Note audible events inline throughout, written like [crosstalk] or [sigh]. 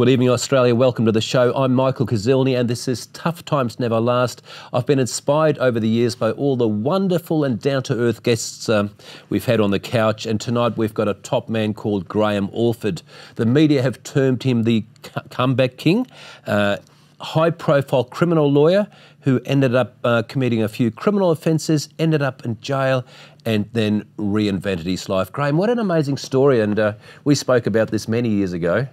Good evening, Australia. Welcome to the show. I'm Michael Kuzilny, and this is Tough Times Never Last. I've been inspired over the years by all the wonderful and down to earth guests um, we've had on the couch, and tonight we've got a top man called Graeme Alford. The media have termed him the comeback king. Uh, high profile criminal lawyer who ended up uh, committing a few criminal offences, ended up in jail, and then reinvented his life. Graeme, what an amazing story, and uh, we spoke about this many years ago.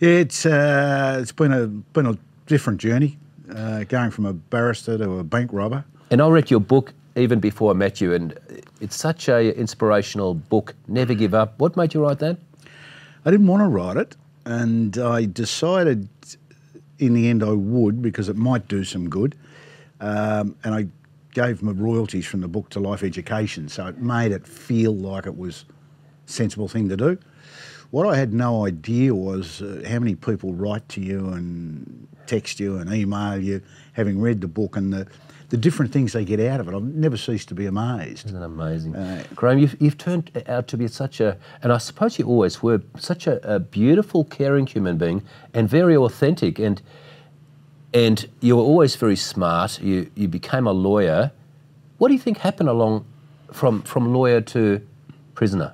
It's uh, it's been a been a different journey, uh, going from a barrister to a bank robber. And I read your book even before I met you, and it's such a inspirational book. Never give up. What made you write that? I didn't want to write it, and I decided in the end I would because it might do some good. Um, and I gave my royalties from the book to Life Education, so it made it feel like it was a sensible thing to do. What I had no idea was uh, how many people write to you and text you and email you, having read the book and the, the different things they get out of it. I've never ceased to be amazed. Isn't it amazing? Uh, Graeme, you've, you've turned out to be such a, and I suppose you always were, such a, a beautiful, caring human being and very authentic. And and you were always very smart. You, you became a lawyer. What do you think happened along from, from lawyer to prisoner?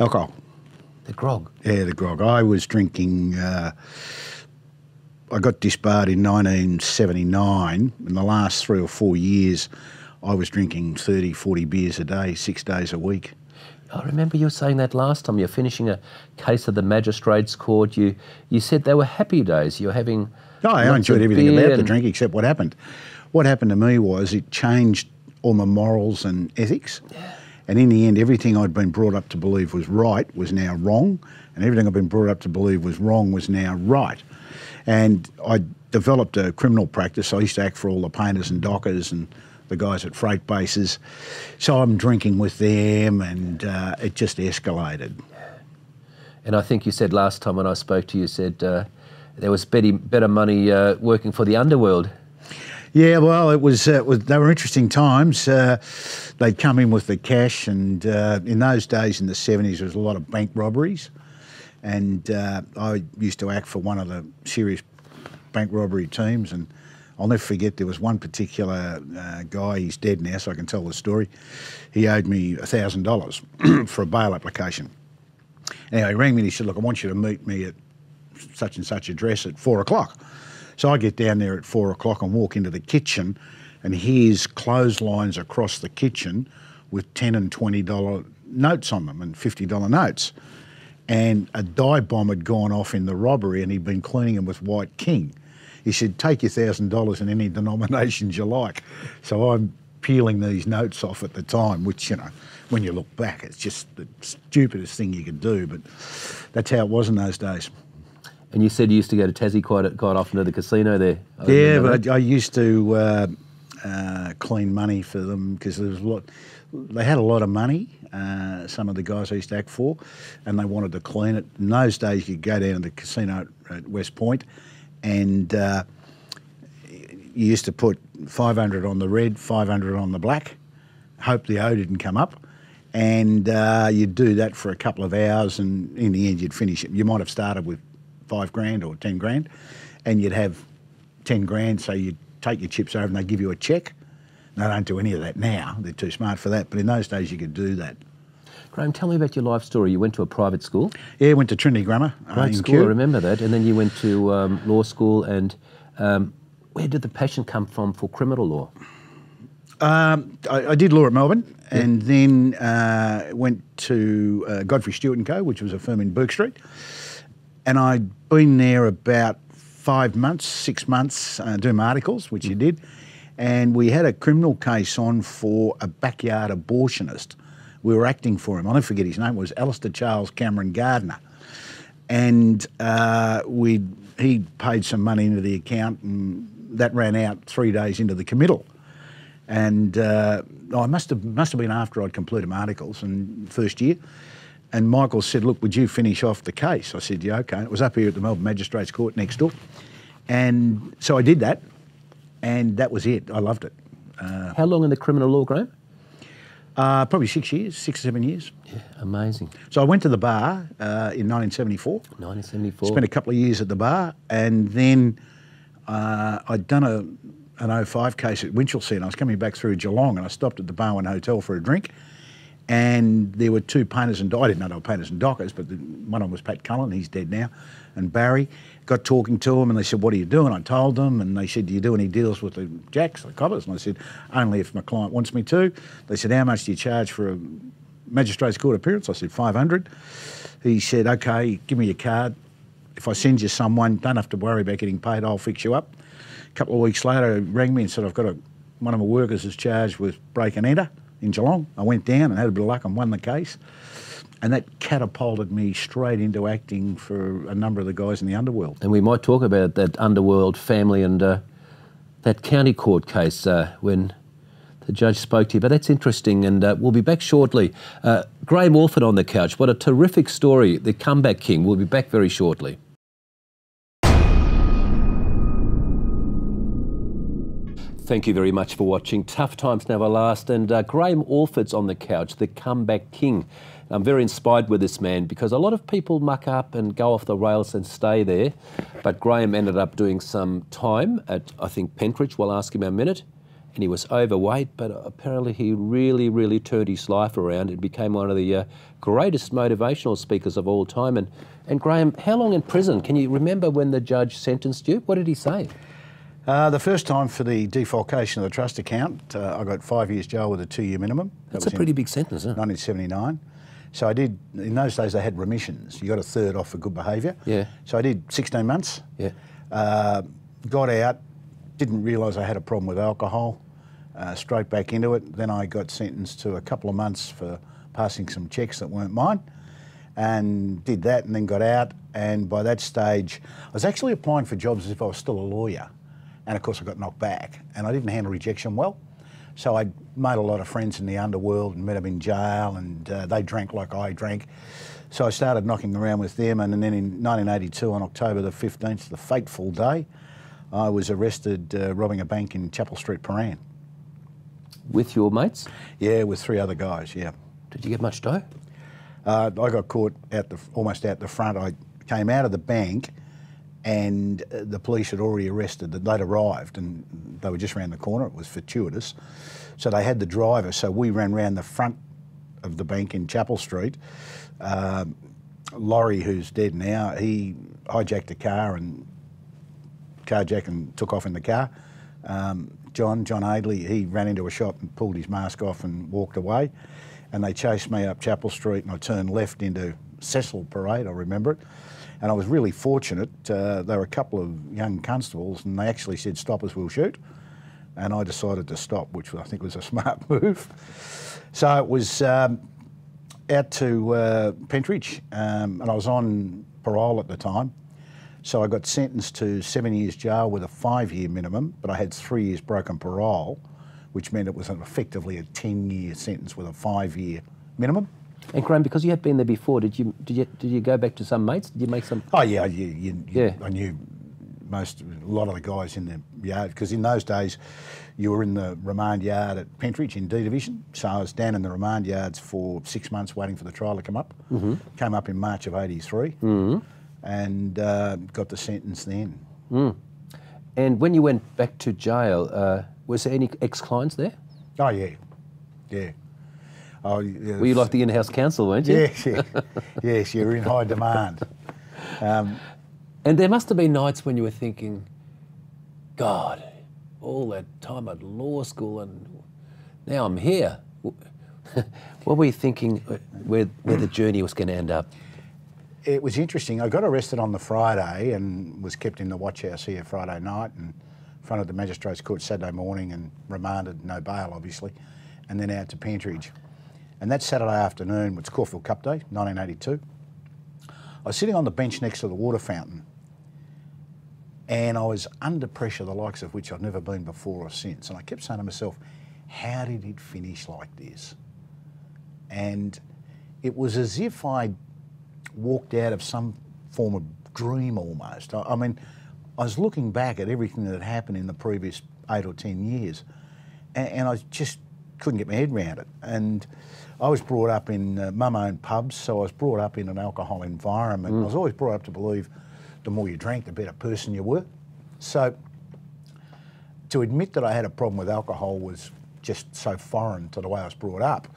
Alcohol. The grog. Yeah, the grog. I was drinking. Uh, I got disbarred in 1979. In the last three or four years, I was drinking 30, 40 beers a day, six days a week. I remember you saying that last time. You're finishing a case of the magistrates' court. You you said they were happy days. You're having. Oh, I enjoyed everything about the drink except what happened. What happened to me was it changed all my morals and ethics. Yeah. And in the end, everything I'd been brought up to believe was right was now wrong, and everything I'd been brought up to believe was wrong was now right. And I developed a criminal practice. I used to act for all the painters and dockers and the guys at freight bases. So I'm drinking with them, and uh, it just escalated. And I think you said last time when I spoke to you, you said uh, there was better, better money uh, working for the underworld. Yeah, well, it was, uh, was they were interesting times. Uh, they'd come in with the cash, and uh, in those days in the seventies, there was a lot of bank robberies, and uh, I used to act for one of the serious bank robbery teams, and I'll never forget there was one particular uh, guy. He's dead now, so I can tell the story. He owed me thousand dollars [clears throat] for a bail application. Anyway, he rang me and he said, "Look, I want you to meet me at such and such address at four o'clock." So I get down there at four o'clock and walk into the kitchen, and here's clotheslines across the kitchen with ten and twenty dollar notes on them and fifty dollar notes. And a dive bomb had gone off in the robbery, and he'd been cleaning them with White King. He said, "Take your thousand dollars in any [laughs] denominations you like." So I'm peeling these notes off at the time, which you know, when you look back, it's just the stupidest thing you could do. But that's how it was in those days. And you said you used to go to Tassie quite quite often to the casino there. I yeah, but I, I, used to uh, uh, clean money for them because there was a lot. They had a lot of money. Uh, some of the guys I used to act for, and they wanted to clean it. In those days, you could go down to the casino at Wrest Point, and uh, you used to put 500 on the red, 500 on the black. Hope the O didn't come up and uh, you'd do that for a couple of hours, and in the end, you'd finish it. You might have started with five grand or 10 grand, and you'd have 10 grand, so you'd take your chips over and they'd give you a check. They don't do any of that now, they're too smart for that, but in those days you could do that. Graeme, tell me about your life story. You went to a private school? Yeah, went to Trinity Grammar. Uh, Great uh, school, Kew. I remember that. And then you went to um, law school, and um, where did the passion come from for criminal law? Um, I, I, did law at Melbourne, yeah. and then uh, went to uh, Godfrey Stewart and Co., which was a firm in Bourke Street and I'd been there about five months, six months, uh, doing articles, which you did, and we had a criminal case on for a backyard abortionist, we were acting for him. I don't forget his name. It was Alistair Charles Cameron Gardner, and uh, we he paid some money into the account, and that ran out three days into the committal. And uh, I must have must have been after I'd completed my articles and first year. And Michael said, "Look, would you finish off the case?" I said, "Yeah, okay." It was up here at the Melbourne Magistrates Court next door, and so I did that, and that was it. I loved it. How long in the criminal law, Graeme? Uh, probably six years, six or seven years. Yeah, amazing. So I went to the bar uh, in 1974. 1974. Spent a couple of years at the bar, and then uh, I'd done a an 05 case at Winchelsea, and I was coming back through Geelong, and I stopped at the Barwon Hotel for a drink, and there were two painters and I didn't know they were painters and dockers, but the, one of them was Pat Cullen, he's dead now, and Barry. Got talking to them, and they said, "What are you doing?" I told them, and they said, "Do you do any deals with the jacks, the coppers?" And I said, "Only if my client wants me to." They said, "How much do you charge for a magistrate's court appearance?" I said, 500 He said, "Okay, give me your card. If I send you someone, don't have to worry about getting paid. I'll fix you up." A couple of weeks later, he rang me and said, "I've got a one of my workers is charged with break and enter in Geelong." I went down and had a bit of luck and won the case. And that catapulted me straight into acting for a number of the guys in the underworld. And we might talk about that underworld family and uh, that county court case uh, when the judge spoke to you. But that's interesting, and uh, we'll be back shortly. Uh, Graeme Alford on the couch. What a terrific story. The comeback king. We'll be back very shortly. Thank you very much for watching. Tough times never last. And uh, Graeme Alford's on the couch, the comeback king. I'm very inspired with this man because a lot of people muck up and go off the rails and stay there. But Graeme ended up doing some time at, I think, Pentridge. We'll ask him in a minute. And he was overweight, but apparently he really, really turned his life around and became one of the uh, greatest motivational speakers of all time. And, and Graeme, how long in prison? Can you remember when the judge sentenced you? What did he say? Uh, the first time for the defalcation of the trust account, uh, I got five years jail with a two-year minimum. That's was a pretty big sentence, isn't it? 1979. So I did. In those days, they had remissions. You got a third off for good behaviour. Yeah. So I did 16 months. Yeah. Uh, got out. Didn't realise I had a problem with alcohol. Uh, straight back into it. Then I got sentenced to a couple of months for passing some checks that weren't mine, and did that, and then got out. And by that stage, I was actually applying for jobs as if I was still a lawyer. And of course, I got knocked back, and I didn't handle rejection well. So I made a lot of friends in the underworld and met them in jail, and uh, they drank like I drank. So I started knocking around with them, and then in 1982, on October the 15th, the fateful day, I was arrested uh, robbing a bank in Chapel Street, Prahran. With your mates? Yeah, with three other guys. Yeah, Did you get much dough? uh, I got caught at the almost out the front. I came out of the bank, and uh, the police had already arrested. They'd arrived, and they were just round the corner. It was fortuitous, so they had the driver. So we ran round the front of the bank in Chapel Street. Um, Laurie, who's dead now, he hijacked a car and carjacked and took off in the car. Um, John, John Aidley, he ran into a shop and pulled his mask off and walked away. And they chased me up Chapel Street and I turned left into Cecil Parade, I remember it. And I was really fortunate. Uh, there were a couple of young constables and they actually said, stop us, we'll shoot. And I decided to stop, which I think was a [laughs] smart move. So it was um, out to uh, Pentridge um, and I was on parole at the time. So I got sentenced to seven years jail with a five year minimum, but I had three years broken parole, which meant it was effectively a 10 year sentence with a five year minimum. And Graeme, because you had been there before, did you did you did you go back to some mates? Did you make some? Oh, yeah, you, you, Yeah. I knew most, a lot of the guys in the yard, because in those days you were in the remand yard at Pentridge in D Division. So I was down in the remand yards for six months waiting for the trial to come up. Mm-hmm. Came up in March of 83 mm-hmm. and uh, got the sentence then. And when you went back to jail, uh, was there any ex-clients there? Oh, yeah, yeah. Oh, yeah. Were you like the in-house counsel, weren't you? Yes, yeah. [laughs] yes, you were in high demand. Um, And there must have been nights when you were thinking, God, all that time at law school and now I'm here. [laughs] what were you thinking uh, where, where the journey was going to end up? it was interesting. I got arrested on the Friday and was kept in the watch house here Friday night and in front of the magistrates court Saturday morning and remanded, no bail obviously, and then out to Pentridge. And that Saturday afternoon was Caulfield Cup Day, 1982. I was sitting on the bench next to the water fountain and I was under pressure, the likes of which I'd never been before or since. And I kept saying to myself, how did it finish like this? And it was as if I'd walked out of some form of dream almost. I, I mean, I was looking back at everything that had happened in the previous eight or ten years, and, and I just couldn't get my head around it. And I was brought up in uh, mum owned pubs, so I was brought up in an alcohol environment. I was always brought up to believe the more you drank, the better person you were. So to admit that I had a problem with alcohol was just so foreign to the way I was brought up.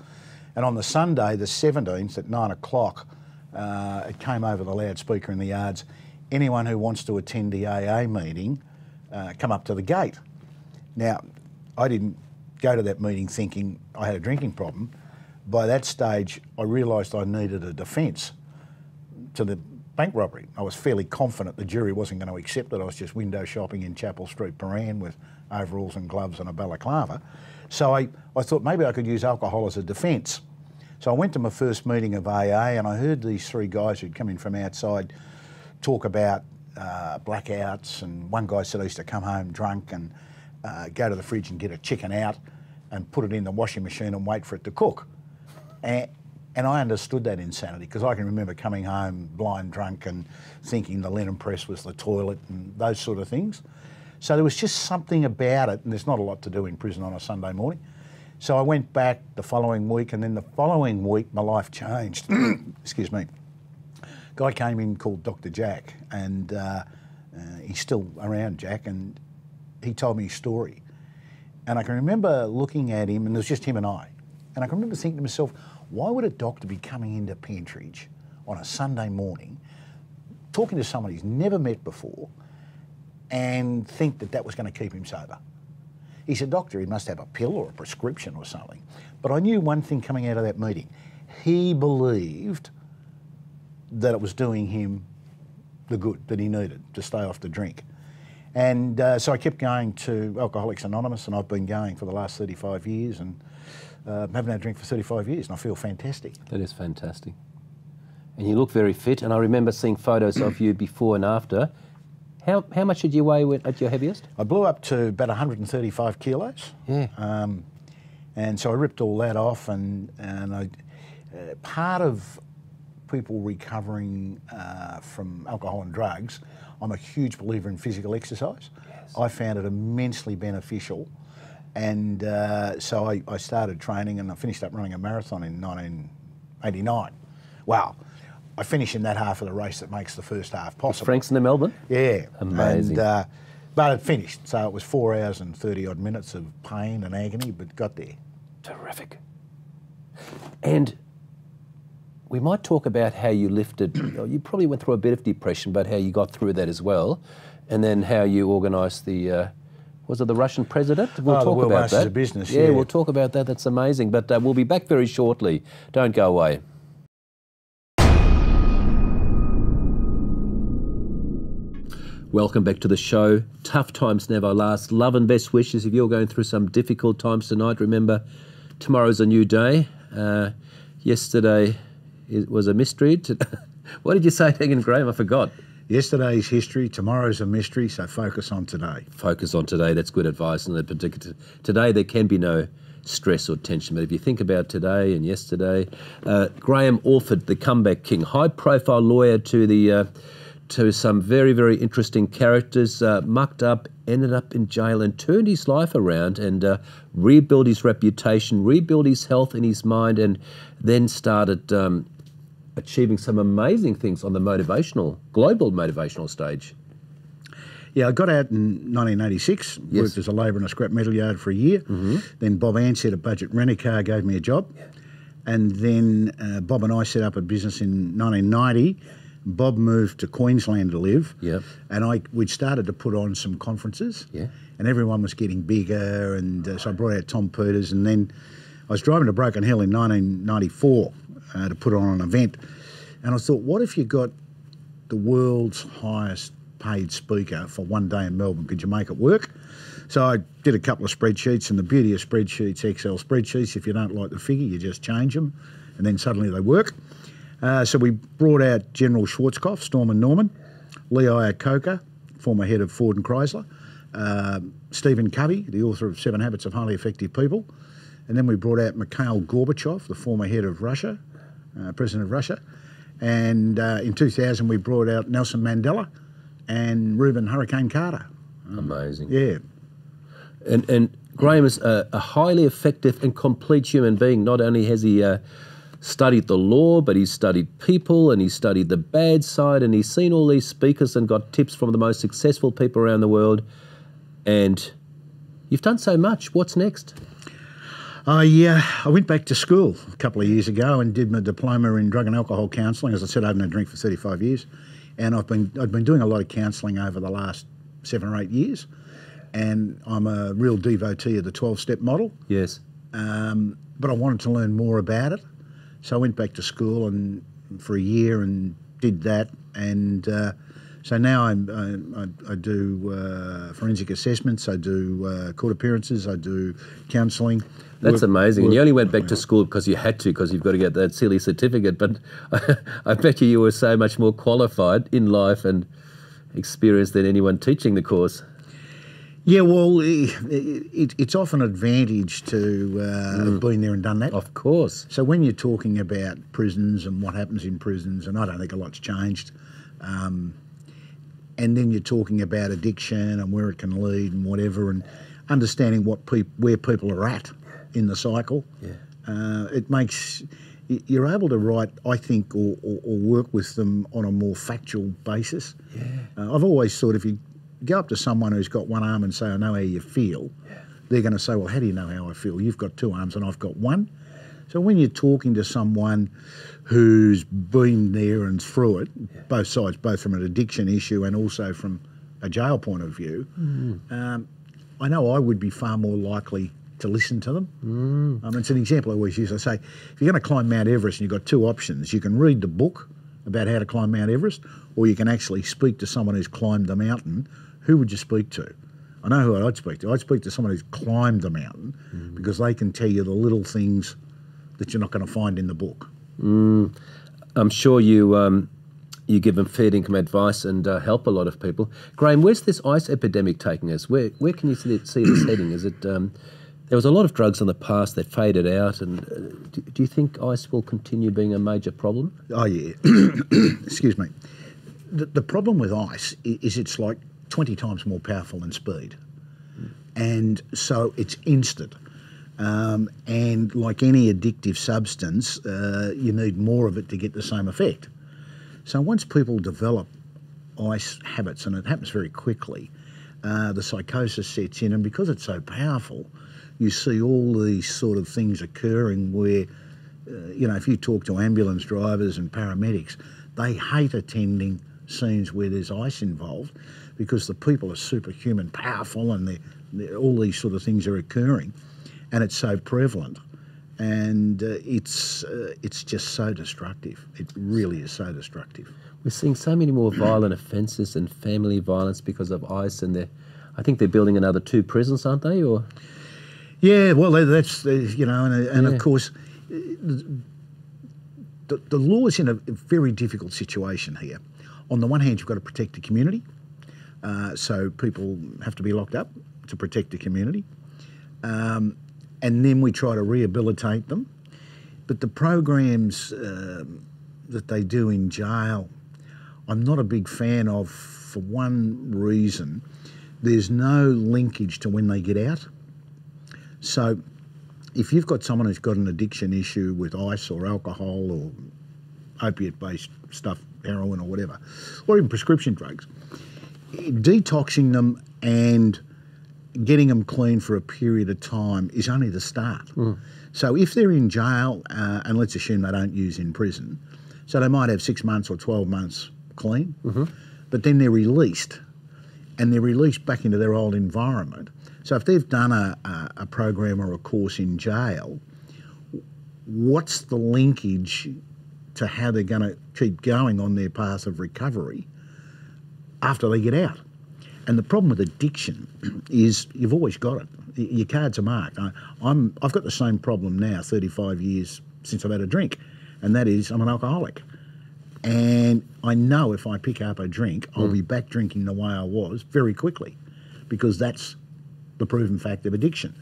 And on the Sunday, the 17th at nine o'clock, uh, it came over the loudspeaker in the yards. Anyone who wants to attend the AA meeting, uh, come up to the gate. Now, I didn't go to that meeting thinking I had a drinking problem. By that stage, I realised I needed a defence to the bank robbery. I was fairly confident the jury wasn't going to accept it. I was just window shopping in Chapel Street, Prahran, with overalls and gloves and a balaclava. So I, I thought maybe I could use alcohol as a defence. So I went to my first meeting of AA and I heard these three guys who'd come in from outside talk about uh, blackouts. And one guy said he used to come home drunk and uh, go to the fridge and get a chicken out and put it in the washing machine and wait for it to cook. And, and I understood that insanity because I can remember coming home blind drunk and thinking the linen press was the toilet and those sort of things. So there was just something about it, and there's not a lot to do in prison on a Sunday morning. So I went back the following week, and then the following week, my life changed. [coughs] Excuse me. Guy came in called Dr. Jack, and uh, uh, he's still around, Jack, and he told me his story. And I can remember looking at him, and it was just him and I. And I can remember thinking to myself, why would a doctor be coming into Pentridge on a Sunday morning, talking to someone he's never met before, and think that that was going to keep him sober? He said, Doctor, he must have a pill or a prescription or something. But I knew one thing coming out of that meeting. He believed that it was doing him the good that he needed to stay off the drink. And uh, so I kept going to Alcoholics Anonymous, and I've been going for the last 35 years. And uh, haven't had a drink for 35 years, and I feel fantastic. That is fantastic. And you look very fit. And I remember seeing photos of you before and after. How, how much did you weigh at your heaviest? I blew up to about 135 kilos. Yeah. Um, and so I ripped all that off, and, and I, uh, part of people recovering uh, from alcohol and drugs, I'm a huge believer in physical exercise. I found it immensely beneficial. And uh, so I, I started training and I finished up running a marathon in 1989. Wow. I finished in that half of the race that makes the first half possible. Frankston in Melbourne? Yeah. Amazing. And, uh, but it finished. So it was four hours and 30 odd minutes of pain and agony, but got there. Terrific. And we might talk about how you lifted, [clears throat] you probably went through a bit of depression, but how you got through that as well. And then how you organised the, uh, was it the Russian president? We'll Oh, talk about that. Business, yeah, yeah. we'll talk about that. That's amazing. But uh, we'll be back very shortly. Don't go away. Welcome back to the show. Tough times never last. Love and best wishes. If you're going through some difficult times tonight, remember tomorrow's a new day. Uh, yesterday it was a mystery. [laughs] What did you say again, Graeme? I forgot. Yesterday's history, tomorrow's a mystery, so focus on today. Focus on today. That's good advice. And in particular, today there can be no stress or tension. But if you think about today and yesterday, uh, Graeme Alford, the comeback king, high-profile lawyer to the uh, to some very very interesting characters, uh, mucked up, ended up in jail, and turned his life around and uh, rebuilt his reputation, rebuilt his health and his mind, and then started. Um, Achieving some amazing things on the motivational, global motivational stage. Yeah, I got out in 1986, Yes. worked as a labourer in a scrap metal yard for a year. Mhm. Then Bob Ansett at Budget Rent-A-Car gave me a job. Yeah. And then uh, Bob and I set up a business in 1990. Bob moved to Queensland to live. Yep. And I we'd started to put on some conferences. Yeah. And everyone was getting bigger. And uh, so I brought out Tom Peters. And then I was driving to Broken Hill in 1994 uh, to put on an event. And I thought, what if you got the world's highest paid speaker for one day in Melbourne. Could you make it work? So I did a couple of spreadsheets, and the beauty of spreadsheets, Excel spreadsheets, if you don't like the figure, you just change them, and then suddenly they work. Uh, so we brought out General Schwarzkopf, Stormin' Norman, Lee Iacocca, former head of Ford and Chrysler, uh, Stephen Covey, the author of Seven Habits of Highly Effective People, and then we brought out Mikhail Gorbachev, the former head of Russia, uh, president of Russia, and uh, in 2000 we brought out Nelson Mandela and Rubin Hurricane Carter. Amazing. Yeah, And, and Graeme is a, a highly effective and complete human being. Not only has he uh, studied the law, but he's studied people and he's studied the bad side and he's seen all these speakers and got tips from the most successful people around the world. And you've done so much. What's next? I, uh, I went back to school a couple of years ago and did my diploma in drug and alcohol counselling. As I said, I haven't had a drink for 35 years. And I've been, I've been doing a lot of counselling over the last seven or eight years. And I'm a real devotee of the 12 step model. Yes. Um, but I wanted to learn more about it. So I went back to school and for a year and did that. And uh, so now I'm, I, I, I do uh, forensic assessments, I do uh, court appearances, I do counselling. That's amazing. and you only went back to school because you had to, because you've got to get that silly certificate. But [laughs] I bet you you were so much more qualified in life and experience than anyone teaching the course. Yeah, well, i it, it's often an advantage to uh, have been there and done that. Of course. So when you're talking about prisons and what happens in prisons, and I don't think a lot's changed, um, and then you're talking about addiction and where it can lead and whatever, and understanding what peop- where people are at in the cycle, Yeah. uh, it makes you're able to write, I think, or, or, or work with them on a more factual basis. Yeah. Uh, I've always thought if you go up to someone who's got one arm and say, I know how you feel, they're going to say, Well, how do you know how I feel? You've got two arms and I've got one. So when you're talking to someone who's been there and through it, both sides, both from an addiction issue and also from a jail point of view, um, I know I would be far more likely to listen to them. Mm. Um, it's an example I always use. I say, if you're going to climb Mount Everest and you've got two options, you can read the book about how to climb Mount Everest, or you can actually speak to someone who's climbed the mountain. Who would you speak to? I know who I'd speak to. I'd speak to someone who's climbed the mountain because they can tell you the little things that you're not going to find in the book. I'm sure you um, you give them fair income advice and uh, help a lot of people. Graeme, where's this ice epidemic taking us? Where where can you see, it, see this heading? Is it um, there was a lot of drugs in the past that faded out, and uh, do, do you think ice will continue being a major problem? Oh yeah, [coughs] excuse me. The, the problem with ice is it's like 20 times more powerful than speed, and so it's instant. Um, and like any addictive substance, uh, you need more of it to get the same effect. So once people develop ice habits, and it happens very quickly, uh, the psychosis sets in, and because it's so powerful, you see all these sort of things occurring where uh, you know, if you talk to ambulance drivers and paramedics, they hate attending scenes where there's ice involved because the people are superhuman powerful and they're, they're- all these sort of things are occurring and it's so prevalent and uh, it's uh, it's just so destructive. It really is so destructive. We're seeing so many more violent [clears throat] offences and family violence because of ice, and they're, I think they're building another two prisons, aren't they? Or Yeah, well, that's you know, and, and Yeah. of course, uh, the, the law is in a very difficult situation here. On the one hand, you've got to protect the community, uh, so people have to be locked up to protect the community, um, and then we try to rehabilitate them. But the programs um, that they do in jail, I'm not a big fan of for one reason. There's no linkage to when they get out. So if you've got someone who's got an addiction issue with ice or alcohol or opiate based stuff, heroin or whatever, or even prescription drugs, detoxing them and getting them clean for a period of time is only the start. So if they're in jail, uh, and let's assume they don't use in prison, so they might have six months or 12 months clean, but then they're released and they're released back into their old environment. So if they've done a, a, a program or a course in jail, what's the linkage to how they're going to keep going on their path of recovery after they get out? And the problem with addiction [clears throat] is you've always got it. Your cards are marked. I, I'm, I've got the same problem now, 35 years since I've had a drink, and that is I'm an alcoholic. And I know if I pick up a drink, I'll hmm. be back drinking the way I was very quickly because that's the proven fact of addiction.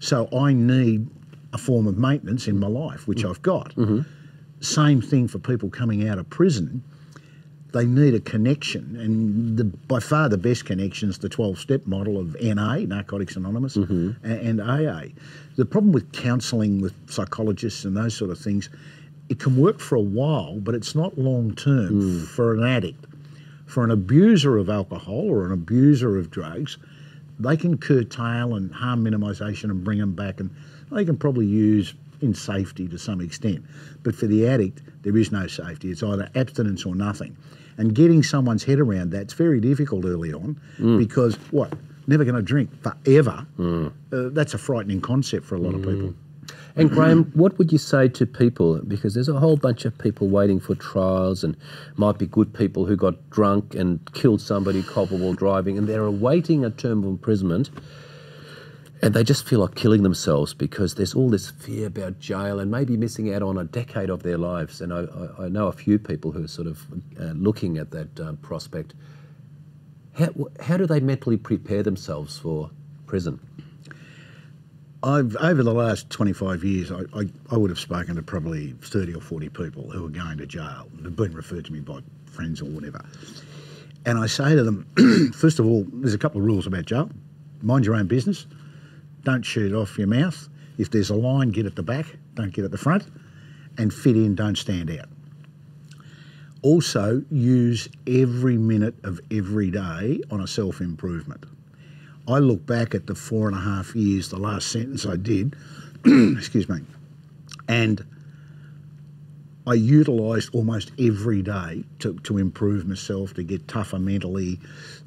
So I need a form of maintenance in my life, which hmm. I've got. Mm-hmm. Same thing for people coming out of prison. They need a connection, and the, by far the best connection is the 12 step model of NA, Narcotics Anonymous, mm-hmm. a- and, AA. The problem with counselling with psychologists and those sort of things, it can work for a while, but it's not long term mm. for an addict. For an abuser of alcohol or an abuser of drugs, they can curtail and harm minimisation and bring them back, and they can probably use in safety to some extent. But for the addict, there is no safety. It's either abstinence or nothing. And getting someone's head around that's very difficult early on mm. because what? Never going to drink forever. Mm. Uh, that's a frightening concept for a lot of people. Mm. And Graeme, what would you say to people? Because there's a whole bunch of people waiting for trials, and might be good people who got drunk and killed somebody culpable driving, and they're awaiting a term of imprisonment, and they just feel like killing themselves because there's all this fear about jail and maybe missing out on a decade of their lives. And I, I, I know a few people who are sort of uh, looking at that um, prospect. How, how do they mentally prepare themselves for prison? I've over the last 25 years, I, I, I would have spoken to probably 30 or 40 people who are going to jail, have been referred to me by friends or whatever. And I say to them, [clears throat] first of all, there's a couple of rules about jail. Mind your own business. Don't shoot off your mouth. If there's a line, get at the back. Don't get at the front. And fit in, don't stand out. Also, use every minute of every day on a self improvement. I look back at the four and a half years, the last sentence I did, [clears throat] excuse me, and I utilised almost every day to, to improve myself, to get tougher mentally,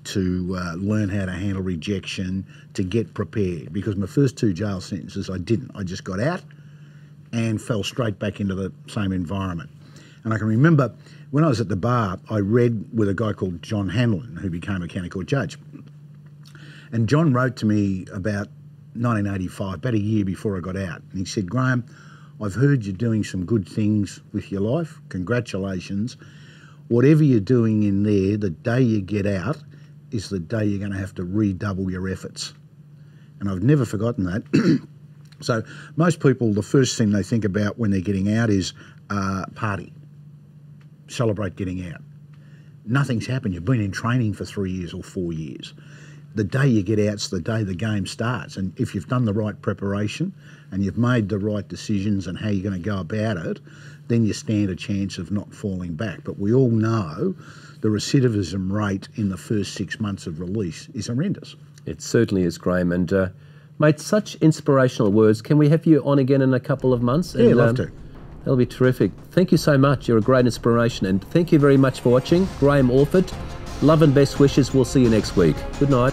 to uh, learn how to handle rejection, to get prepared. Because my first two jail sentences, I didn't. I just got out and fell straight back into the same environment. And I can remember when I was at the bar, I read with a guy called John Hanlon, who became a county court judge. And John wrote to me about 1985, about a year before I got out. And he said, Graeme, I've heard you're doing some good things with your life. Congratulations. Whatever you're doing in there, the day you get out is the day you're going to have to redouble your efforts. And I've never forgotten that. [clears throat] so, most people, the first thing they think about when they're getting out is uh, party, celebrate getting out. Nothing's happened. You've been in training for three years or four years the day you get out's the day the game starts. And if you've done the right preparation and you've made the right decisions and how you're going to go about it, then you stand a chance of not falling back. But we all know the recidivism rate in the first six months of release is horrendous. It certainly is, Graeme. And uh, mate, such inspirational words. Can we have you on again in a couple of months? Yeah, And, love um, to. That'll be terrific. Thank you so much. You're a great inspiration. And thank you very much for watching. Graeme Alford, love and best wishes. We'll see you next week. Good night.